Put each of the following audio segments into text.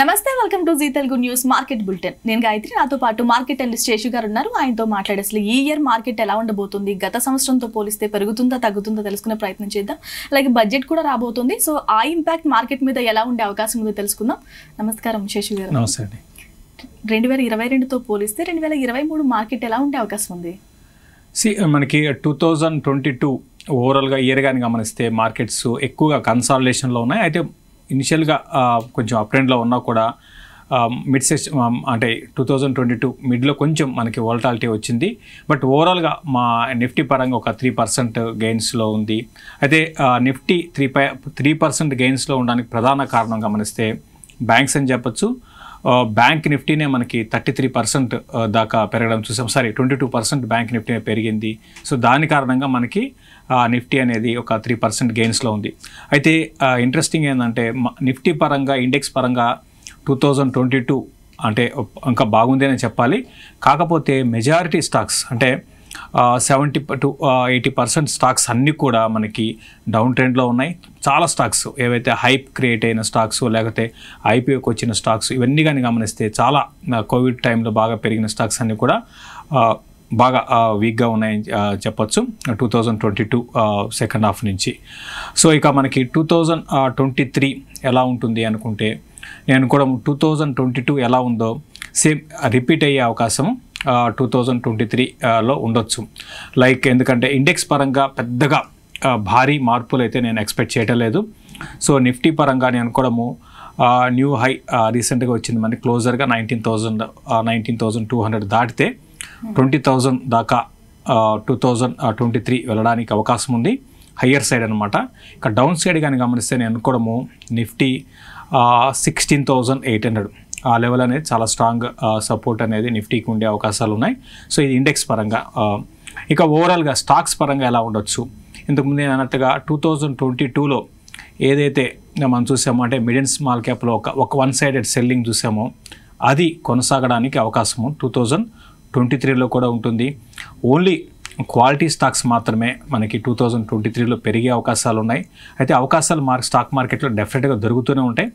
నమస్తే welcome to Zee Telugu news market bulletin. నేను గాయత్రి నాతో పాటు మార్కెట్ అనలిస్ట్ శేషు గారు ఉన్నారు ఆయనతో మాట్లాడే అసలు ఈ ఇయర్ మార్కెట్ ఎలా ఉండబోతుంది? గత సంవత్సరంతో పోలిస్తే పెరుగుతుందా తగ్గుతుందా తెలుసుకునే ప్రయత్నం చేద్దాం. అలాగే బడ్జెట్ కూడా రాబోతుంది. సో ఆ ఇంపాక్ట్ మార్కెట్ మీద ఎలా ఉండే అవకాశం ఉందో తెలుసుకుందాం. నమస్కారం శేషు గారు. నమస్తే రెండు వేల ఇరవై రెండుతో పోలిస్తే రెండు వేల ఇరవై మూడు మార్కెట్ ఎలా ఉండే అవకాశం ఉంది? సి మనకి టూ థౌజండ్ ట్వంటీ టూ ఓవరాల్గా ఇయర్ కానీ గమనిస్తే మార్కెట్స్ ఎక్కువగా కన్సాలిడేషన్లో ఉన్నాయి. అయితే ఇనిషియల్గా కొంచెం అప్ ట్రెండ్లో ఉన్నా కూడా మిడ్ సెస్ అంటే టూ థౌజండ్ ట్వంటీ టూ మిడ్లో కొంచెం మనకి వోల్టాలిటీ వచ్చింది. బట్ ఓవరాల్గా మా నిఫ్టీ పరంగా ఒక త్రీ పర్సెంట్ గెయిన్స్లో ఉంది. అయితే నిఫ్టీ త్రీ పై త్రీ పర్సెంట్ గెయిన్స్లో ఉండడానికి ప్రధాన కారణం గమనిస్తే బ్యాంక్స్ అని చెప్పొచ్చు బ్యాంక్ నిఫ్టీనే మనకి థర్టీ త్రీ పర్సెంట్ దాకా పెరగడం చూసాం. Sorry twenty two percent bank Nifty పెరిగింది. సో దాని కారణంగా మనకి ఆ, నిఫ్టీ అనేది ఒక త్రీ పర్సెంట్ గెయిన్స్లో ఉంది. అయితే ఇంట్రెస్టింగ్ ఏంటంటే నిఫ్టీ పరంగా ఇండెక్స్ పరంగా టూ థౌజండ్ ట్వంటీ టూ అంటే ఇంకా బాగుంది అని చెప్పాలి. కాకపోతే మెజారిటీ స్టాక్స్ అంటే seventy to eighty percent stocks అన్నీ కూడా మనకి డౌన్ ట్రెండ్లో ఉన్నాయి. చాలా స్టాక్స్ ఏవైతే హైప్ క్రియేట్ అయిన స్టాక్స్ లేకపోతే ఐపీఓకి వచ్చిన స్టాక్స్ ఇవన్నీ కానీ గమనిస్తే చాలా కోవిడ్ టైంలో బాగా పెరిగిన స్టాక్స్ అన్నీ కూడా బాగా వీక్గా ఉన్నాయని చెప్పొచ్చు. Two thousand twenty two second half నుంచి. సో ఇక మనకి టూ థౌజండ్ ట్వంటీ త్రీ ఎలా ఉంటుంది అనుకుంటే నేను కూడా టూ థౌజండ్ ట్వంటీ టూ ఎలా ఉందో సేమ్ రిపీట్ అయ్యే అవకాశం టూ థౌజండ్ ట్వంటీ త్రీలో ఉండొచ్చు. లైక్ ఎందుకంటే ఇండెక్స్ పరంగా పెద్దగా భారీ మార్పులు అయితే నేను ఎక్స్పెక్ట్ చేయటం లేదు. సో నిఫ్టీ పరంగా నేను అనుకోవడము న్యూ హై రీసెంట్గా వచ్చింది మనకి క్లోజర్గా nineteen thousand nineteen thousand two hundred దాటితే ట్వంటీ థౌజండ్ దాకా టూ థౌజండ్ ట్వంటీ త్రీ వెళ్ళడానికి అవకాశం ఉంది. హయ్యర్ సైడ్ అనమాట ఇక డౌన్ సైడ్ కానీ గమనిస్తే నేను అనుకోవడము Nifty sixteen thousand eight hundred ఆ లెవెల్ అనేది చాలా స్ట్రాంగ్ సపోర్ట్ అనేది నిఫ్టీకి ఉండే అవకాశాలు ఉన్నాయి. సో ఇది ఇండెక్స్ పరంగా ఇక ఓవరాల్గా స్టాక్స్ పరంగా ఎలా ఉండొచ్చు? ఇంతకుముందు నేను అన్నట్టుగా టూ థౌజండ్ ట్వంటీ టూలో ఏదైతే మనం చూసామో అంటే మిడ్ అండ్ స్మాల్ క్యాప్లో ఒక ఒక వన్ సైడెడ్ సెల్లింగ్ చూసామో అది కొనసాగడానికి అవకాశము టూ థౌజండ్ ట్వంటీ త్రీలో కూడా ఉంటుంది. ఓన్లీ క్వాలిటీ స్టాక్స్ మాత్రమే మనకి టూ థౌజండ్ ట్వంటీ త్రీలో పెరిగే అవకాశాలు ఉన్నాయి. అయితే అవకాశాలు మార్క్ స్టాక్ మార్కెట్లో డెఫినెట్గా దొరుకుతూనే ఉంటాయి.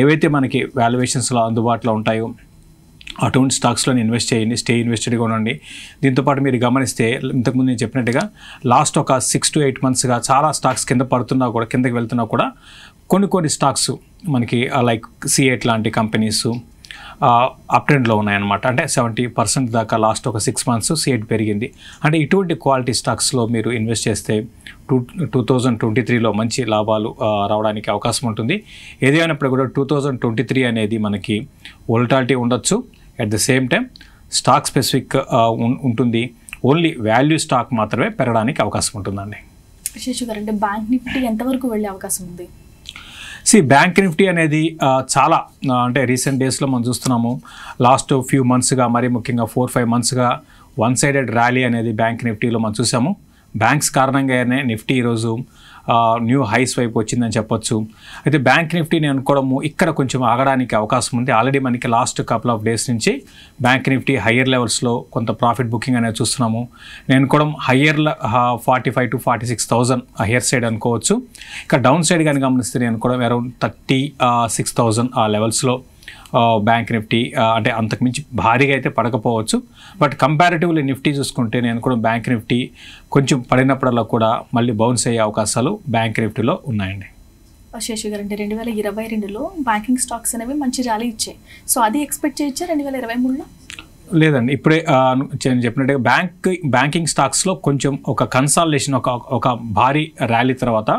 ఏవైతే మనకి వాల్యుయేషన్స్లో అందుబాటులో ఉంటాయో అటువంటి స్టాక్స్లో ఇన్వెస్ట్ చేయండి స్టే ఇన్వెస్టెడ్గా ఉండండి. దీంతోపాటు మీరు గమనిస్తే ఇంతకుముందు నేను చెప్పినట్టుగా లాస్ట్ ఒక సిక్స్ టు ఎయిట్ మంత్స్గా చాలా స్టాక్స్ కింద పడుతున్నా కూడా కిందకి వెళ్తున్నా కూడా కొన్ని కొన్ని స్టాక్స్ మనకి లైక్ సిఎట్ లాంటి కంపెనీస్ అప్ ట్రెండ్లో ఉన్నాయన్నమాట. అంటే సెవెంటీ పర్సెంట్ దాకా లాస్ట్ ఒక సిక్స్ మంత్స్ సేట్ పెరిగింది. అంటే ఇటువంటి క్వాలిటీ స్టాక్స్లో మీరు ఇన్వెస్ట్ చేస్తే టూ టూ థౌజండ్ ట్వంటీ త్రీలో మంచి లాభాలు రావడానికి అవకాశం ఉంటుంది. ఏదైనప్పుడు కూడా టూ థౌజండ్ ట్వంటీ త్రీ అనేది మనకి వోల్టాలిటీ ఉండొచ్చు. At the same time stock specific ఉంటుంది. ఓన్లీ వాల్యూ స్టాక్ మాత్రమే పెరగడానికి అవకాశం ఉంటుందండి. శేషు గారు అంటే బ్యాంక్ నిఫ్టీ ఎంతవరకు వెళ్ళే అవకాశం ఉంది? సి బ్యాంక్ నిఫ్టీ అనేది చాలా అంటే రీసెంట్ డేస్లో మనం చూస్తున్నాము. లాస్ట్ ఫ్యూ మంత్స్గా మరీ ముఖ్యంగా ఫోర్ ఫైవ్ మంత్స్గా వన్ సైడెడ్ ర్యాలీ అనేది బ్యాంక్ నిఫ్టీలో మనం చూసాము. బ్యాంక్స్ కారణంగానే నిఫ్టీ ఈరోజు న్యూ హైస్ వైపు వచ్చిందని చెప్పొచ్చు. అయితే బ్యాంక్ నిఫ్టీని అనుకోవడము ఇక్కడ కొంచెం ఆగడానికి అవకాశం ఉంది. ఆల్రెడీ మనకి లాస్ట్ కపుల్ ఆఫ్ డేస్ నుంచి బ్యాంక్ నిఫ్టీ హయ్యర్ లెవెల్స్లో కొంత ప్రాఫిట్ బుకింగ్ అనేది చూస్తున్నాము. నేను అనుకోవడం higher forty five to forty six thousand higher side అనుకోవచ్చు. ఇక డౌన్ సైడ్ కానీ గమనిస్తే నేను అనుకోవడం అరౌండ్ థర్టీ సిక్స్ థౌజండ్ ఆ లెవెల్స్లో బ్యాంక్ నిఫ్టీ అంటే అంతకుమించి భారీగా అయితే పడకపోవచ్చు. బట్ కంపారిటివ్లీ నిఫ్టీ చూసుకుంటే నేను కూడా బ్యాంక్ నిఫ్టీ కొంచెం పడినప్పుడల్లా కూడా మళ్ళీ బౌన్స్ అయ్యే అవకాశాలు బ్యాంక్ నిఫ్టీలో ఉన్నాయండి. శేషు గారు అంటే రెండు వేల ఇరవై రెండులో బ్యాంకింగ్ స్టాక్స్ అనేవి మంచి ర్యాలీ ఇచ్చాయి. సో అది ఎక్స్పెక్ట్ చేయొచ్చా రెండు వేల ఇరవై మూడులో? లేదండి ఇప్పుడే నేను చెప్పినట్టుగా బ్యాంక్ బ్యాంకింగ్ స్టాక్స్లో కొంచెం ఒక కన్సాలిడేషన్ ఒక ఒక భారీ ర్యాలీ తర్వాత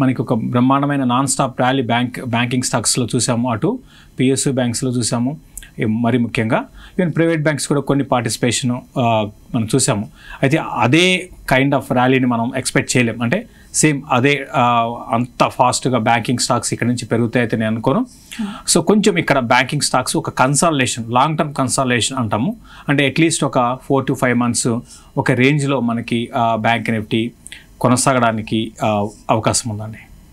మనకి ఒక బ్రహ్మాండమైన non stop rally bank banking స్టాక్స్లో చూసాము. అటు పిఎస్యు బ్యాంక్స్లో చూసాము. మరి ముఖ్యంగా ఈవెన్ ప్రైవేట్ బ్యాంక్స్ కూడా కొన్ని పార్టిసిపేషన్ మనం చూసాము. అయితే అదే కైండ్ ఆఫ్ ర్యాలీని మనం ఎక్స్పెక్ట్ చేయలేం. అంటే సేమ్ అదే అంత ఫాస్ట్గా బ్యాంకింగ్ స్టాక్స్ ఇక్కడ నుంచి పెరుగుతాయితే నేను అనుకోను. సో కొంచెం ఇక్కడ బ్యాంకింగ్ స్టాక్స్ ఒక కన్సాలేషన్ లాంగ్ టర్మ్ కన్సాలేషన్ అంటాము. అంటే అట్లీస్ట్ ఒక ఫోర్ టు ఫైవ్ మంత్స్ ఒక రేంజ్లో మనకి బ్యాంక్ నిఫ్టీ కొనసాగడానికి అవకాశం ఉందండి